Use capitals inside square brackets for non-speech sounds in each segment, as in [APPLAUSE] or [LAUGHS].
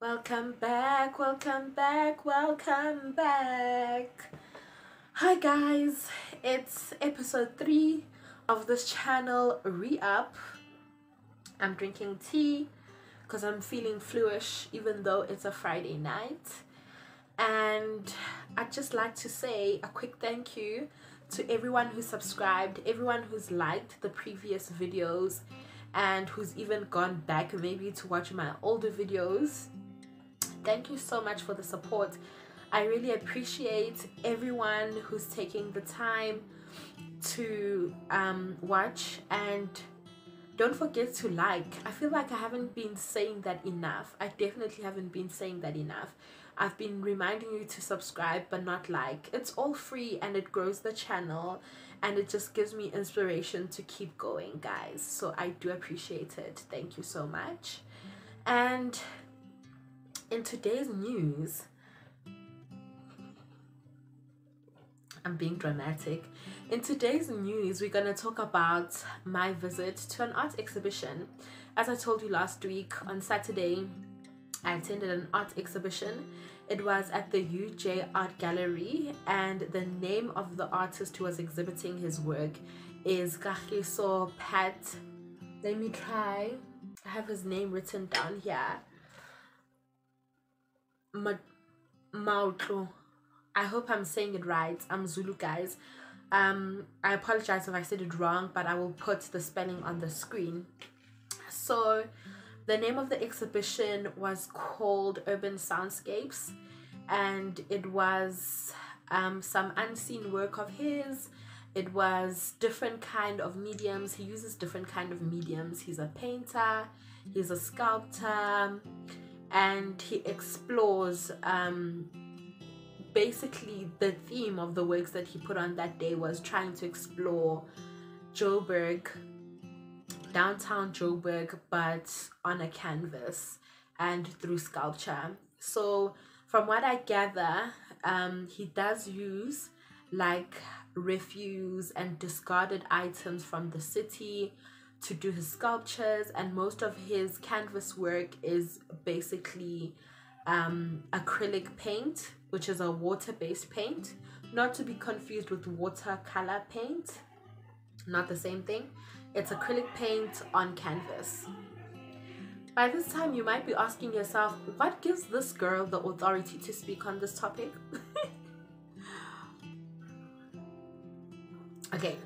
Welcome back, welcome back, welcome back. Hi guys, it's episode 3 of this channel re up. I'm drinking tea because I'm feeling fluish even though it's a Friday night. And I'd just like to say a quick thank you to everyone who subscribed, everyone who's liked the previous videos, and who's even gone back maybe to watch my older videos. Thank you so much for the support. I really appreciate everyone who's taking the time to um, watch and don't forget to like. I feel like I haven't been saying that enough. I definitely haven't been saying that enough. I've been reminding you to subscribe but not like. It's all free and it grows the channel and it just gives me inspiration to keep going, guys. So I do appreciate it. Thank you so much. And in today's news, I'm being dramatic. In today's news, we're going to talk about my visit to an art exhibition. As I told you last week on Saturday, I attended an art exhibition. It was at the UJ Art Gallery, and the name of the artist who was exhibiting his work is Kagiso Pat. Let me try. I have his name written down here. Mautloa. I hope I'm saying it right. I'm Zulu, guys. Um, I apologize if I said it wrong, but I will put the spelling on the screen. So, the name of the exhibition was called Urban Soundscapes, and it was um, some unseen work of his. It was different kind of mediums. He uses different kind of mediums. He's a painter. He's a sculptor, and he explores. Um, basically, the theme of the works that he put on that day was trying to explore Joburg downtown Joburg, but on a canvas and through sculpture. So, from what I gather, um, he does use like refuse and discarded items from the city to do his sculptures, and most of his canvas work is basically um, acrylic paint, which is a water based paint, not to be confused with watercolor paint, not the same thing. It's acrylic paint on canvas. By this time, you might be asking yourself, what gives this girl the authority to speak on this topic? [LAUGHS] okay,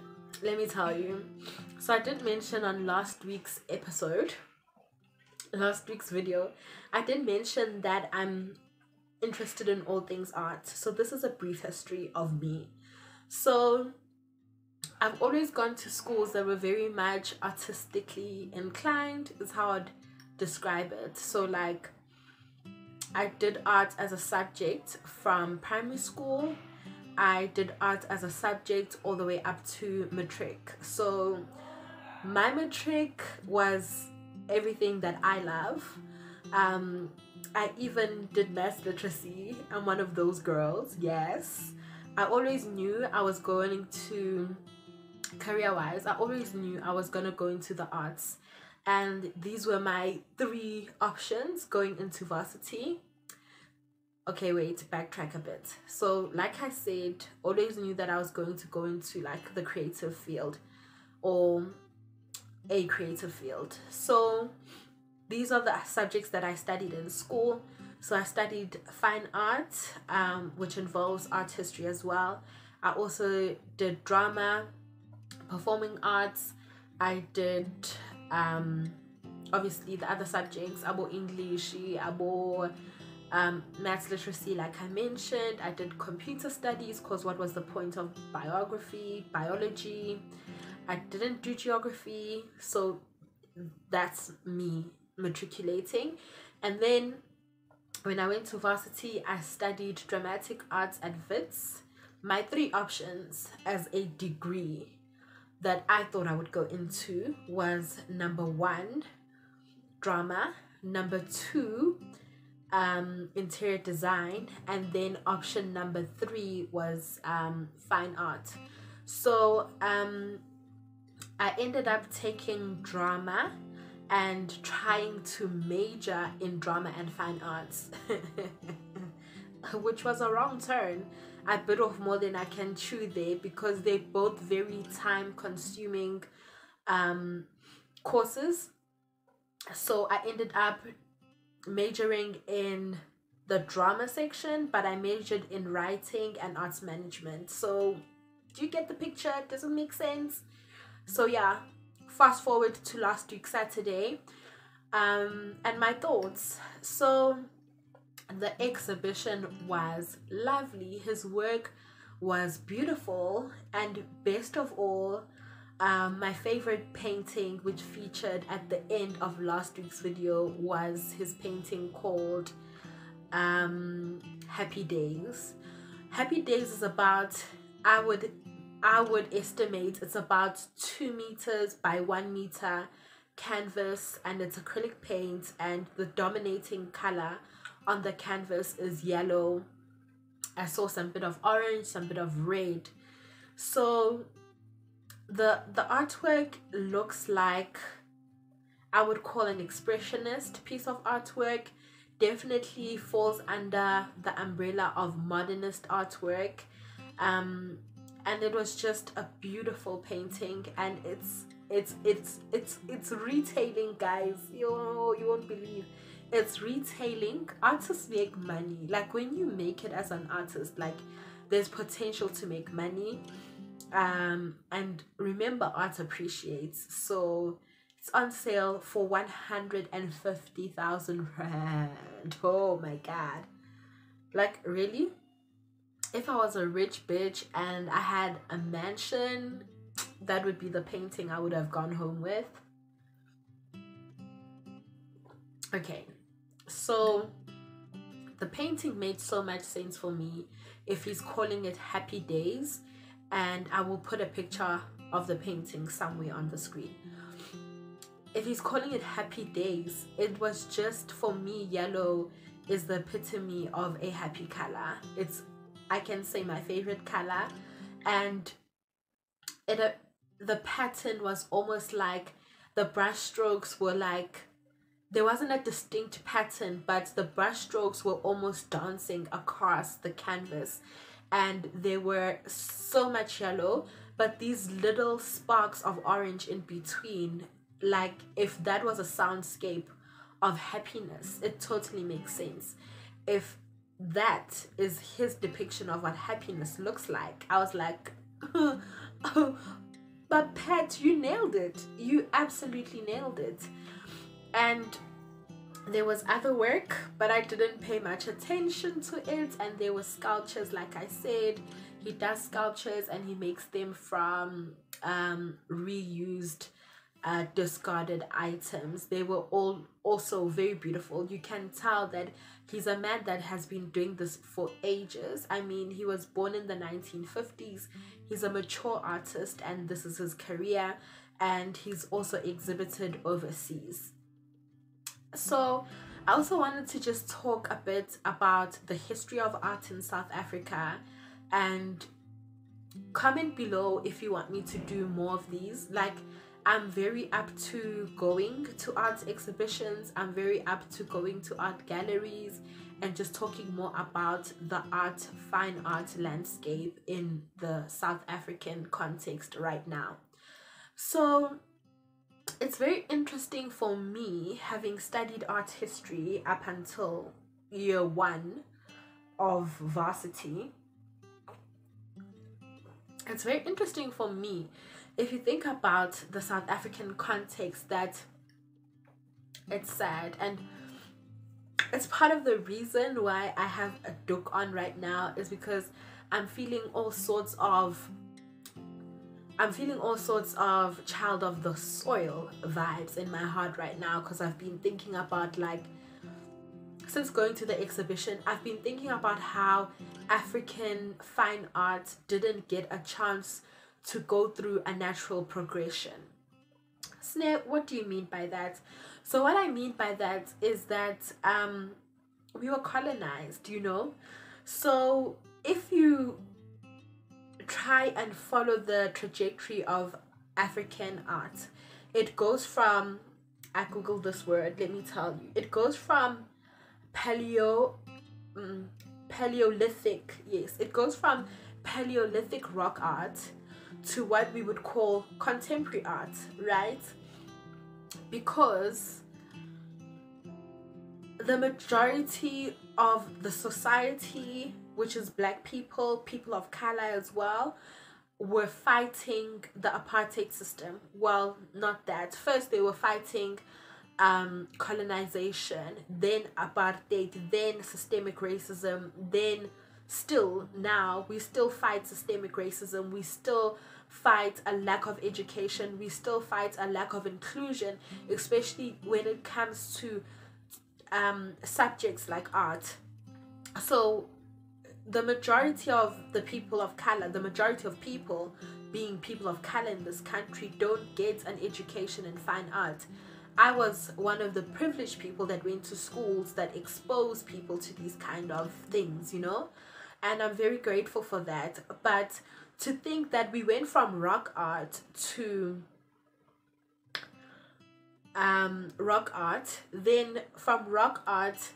let me tell you. So, I did mention on last week's episode, last week's video, I did mention that I'm interested in all things art. So, this is a brief history of me. So, I've always gone to schools that were very much artistically inclined, is how I'd describe it. So, like, I did art as a subject from primary school. I did art as a subject all the way up to matric. So, my matric was everything that I love. Um, I even did maths literacy. I'm one of those girls, yes. I always knew I was going to career wise, I always knew I was gonna go into the arts, and these were my three options going into varsity. Okay, wait, backtrack a bit. So, like I said, always knew that I was going to go into like the creative field or a creative field. So, these are the subjects that I studied in school. So, I studied fine art, um, which involves art history as well. I also did drama, performing arts. I did um, obviously the other subjects, about English, about um, maths literacy, like I mentioned. I did computer studies because what was the point of biography, biology? I didn't do geography, so that's me matriculating. And then when I went to varsity, I studied dramatic arts at WITS. My three options as a degree that I thought I would go into was number one, drama, number two, um, interior design, and then option number three was um, fine art. So um, I ended up taking drama, and trying to major in drama and fine arts, [LAUGHS] which was a wrong turn. I bit off more than I can chew there because they're both very time consuming um, courses. So I ended up majoring in the drama section, but I majored in writing and arts management. So do you get the picture? Does it make sense? So yeah, fast forward to last week Saturday, um, and my thoughts. So the exhibition was lovely. His work was beautiful, and best of all, um, my favorite painting, which featured at the end of last week's video, was his painting called um, Happy Days. Happy Days is about, I would I would estimate it's about two meters by one meter canvas and it's acrylic paint and the dominating color on the canvas is yellow. I saw some bit of orange, some bit of red. So the the artwork looks like I would call an expressionist piece of artwork. Definitely falls under the umbrella of modernist artwork. Um, and it was just a beautiful painting and it's it's it's it's it's retailing guys. You you won't believe. It's retailing artists make money. Like when you make it as an artist like there's potential to make money. Um and remember art appreciates. So it's on sale for 150,000 rand. Oh my god. Like really if I was a rich bitch and I had a mansion, that would be the painting I would have gone home with. Okay, so the painting made so much sense for me if he's calling it Happy Days, and I will put a picture of the painting somewhere on the screen. If he's calling it Happy Days, it was just for me, yellow is the epitome of a happy color. It's I can say my favorite color. And it uh, the pattern was almost like the brush strokes were like there wasn't a distinct pattern but the brush strokes were almost dancing across the canvas. And they were so much yellow but these little sparks of orange in between like if that was a soundscape of happiness it totally makes sense. If that is his depiction of what happiness looks like. I was like, oh, [LAUGHS] but Pat, you nailed it. You absolutely nailed it. And there was other work, but I didn't pay much attention to it. And there were sculptures, like I said. He does sculptures and he makes them from um, reused uh, discarded items. They were all also very beautiful. You can tell that he's a man that has been doing this for ages. I mean, he was born in the 1950s. He's a mature artist and this is his career and he's also exhibited overseas. So, I also wanted to just talk a bit about the history of art in South Africa and comment below if you want me to do more of these. Like I'm very up to going to art exhibitions. I'm very up to going to art galleries and just talking more about the art, fine art landscape in the South African context right now. So it's very interesting for me having studied art history up until year one of varsity. It's very interesting for me if you think about the South African context, that it's sad and it's part of the reason why I have a doek on right now is because I'm feeling all sorts of I'm feeling all sorts of child of the soil vibes in my heart right now because I've been thinking about like since going to the exhibition I've been thinking about how African fine art didn't get a chance to go through a natural progression. Sne, what do you mean by that? So what I mean by that is that um we were colonized, you know? So if you try and follow the trajectory of African art, it goes from I googled this word. Let me tell you, it goes from paleo, um, paleolithic. Yes, it goes from paleolithic rock art to what we would call contemporary art, right? Because the majority of the society, which is black people, people of color as well, were fighting the apartheid system. Well, not that. First, they were fighting um, colonization, then apartheid, then systemic racism, then still now we still fight systemic racism. We still fight a lack of education. We still fight a lack of inclusion, especially when it comes to um, subjects like art. So the majority of the people of color, the majority of people being people of color in this country, don't get an education in fine art. I was one of the privileged people that went to schools that expose people to these kind of things, you know? And I'm very grateful for that. But to think that we went from rock art to um, rock art, then from rock art,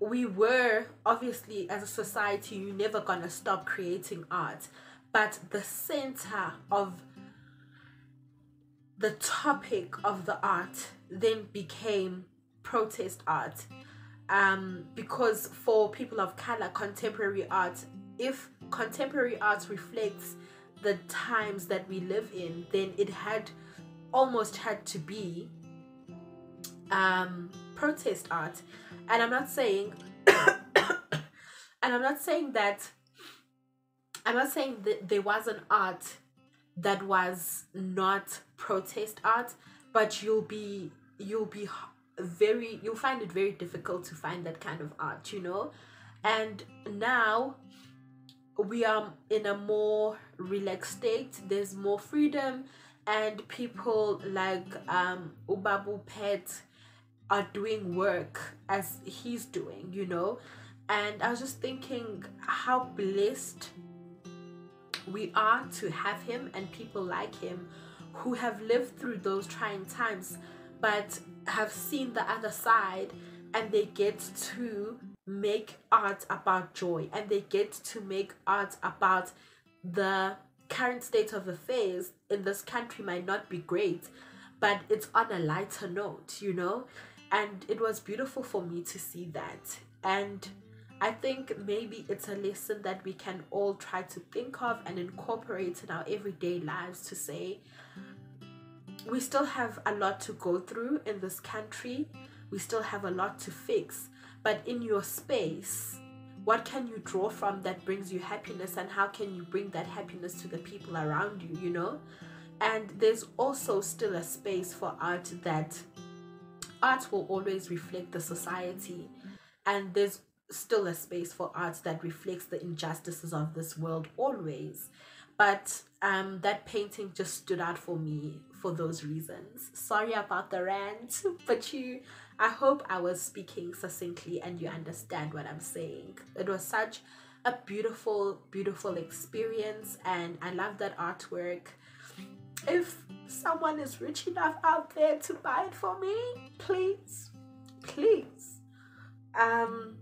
we were obviously as a society, you're never gonna stop creating art, but the center of the topic of the art then became protest art. Um, because for people of color, contemporary art, if contemporary art reflects the times that we live in, then it had almost had to be um, protest art. And I'm not saying, [COUGHS] and I'm not saying that, I'm not saying that there was an art that was not protest art but you'll be you'll be very you'll find it very difficult to find that kind of art you know? And now we are in a more relaxed state there's more freedom and people like um ubabu Pat are doing work as he's doing you know? And i was just thinking how blessed we are to have him and people like him who have lived through those trying times but have seen the other side and they get to make art about joy and they get to make art about the current state of affairs in this country might not be great but it's on a lighter note you know? And it was beautiful for me to see that. And I think maybe it's a lesson that we can all try to think of and incorporate in our everyday lives to say we still have a lot to go through in this country, we still have a lot to fix, but in your space, what can you draw from that brings you happiness and how can you bring that happiness to the people around you, you know? And there's also still a space for art that art will always reflect the society. And there's still a space for art that reflects the injustices of this world always. But um that painting just stood out for me for those reasons. Sorry about the rant [LAUGHS] but you i hope i was speaking succinctly and you understand what i'm saying. It was such a beautiful beautiful experience and i love that artwork. If someone is rich enough out there to buy it for me please please. Um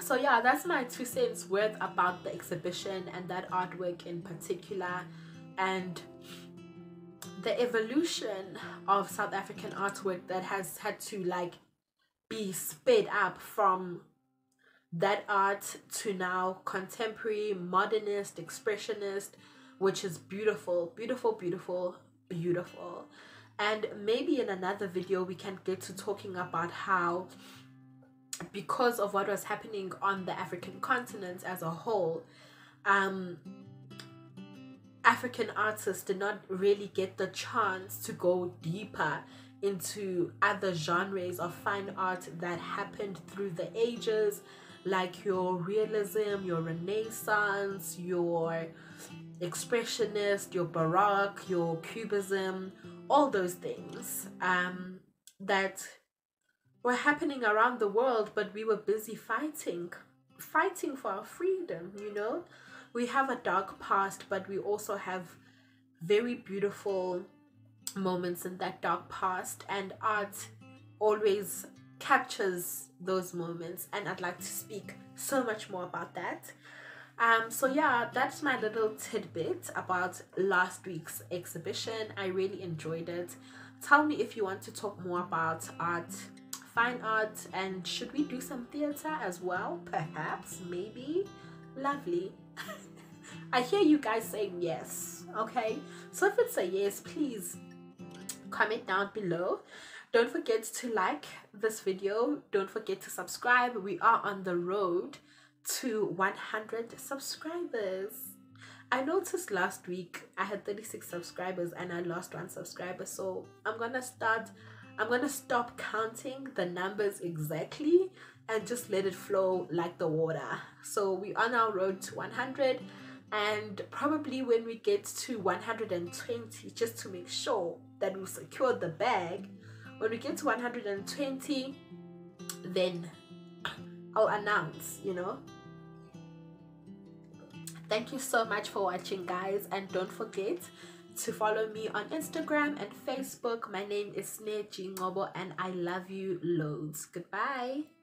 so yeah that's my two cents worth about the exhibition and that artwork in particular and the evolution of south african artwork that has had to like be sped up from that art to now contemporary modernist expressionist which is beautiful beautiful beautiful beautiful. And maybe in another video we can get to talking about how because of what was happening on the African continent as a whole, um, African artists did not really get the chance to go deeper into other genres of fine art that happened through the ages, like your realism, your renaissance, your expressionist, your baroque, your cubism, all those things um, that were happening around the world, but we were busy fighting, fighting for our freedom, you know? We have a dark past, but we also have very beautiful moments in that dark past, and art always captures those moments. And I'd like to speak so much more about that. Um, so yeah, that's my little tidbit about last week's exhibition. I really enjoyed it. Tell me if you want to talk more about art, fine art, and should we do some theater as well? Perhaps, maybe. Lovely. I hear you guys saying yes. Okay, so if it's a yes, please comment down below. Don't forget to like this video. Don't forget to subscribe. We are on the road to 100 subscribers. I noticed last week I had 36 subscribers and I lost one subscriber. So I'm gonna start, I'm gonna stop counting the numbers exactly and just let it flow like the water. So we're on our road to 100 and probably when we get to 120 just to make sure that we secured the bag when we get to 120 then [CLEARS THROAT] I'll announce you know Thank you so much for watching guys and don't forget to follow me on Instagram and Facebook. My name is Sne Ngcobo and I love you loads. Goodbye.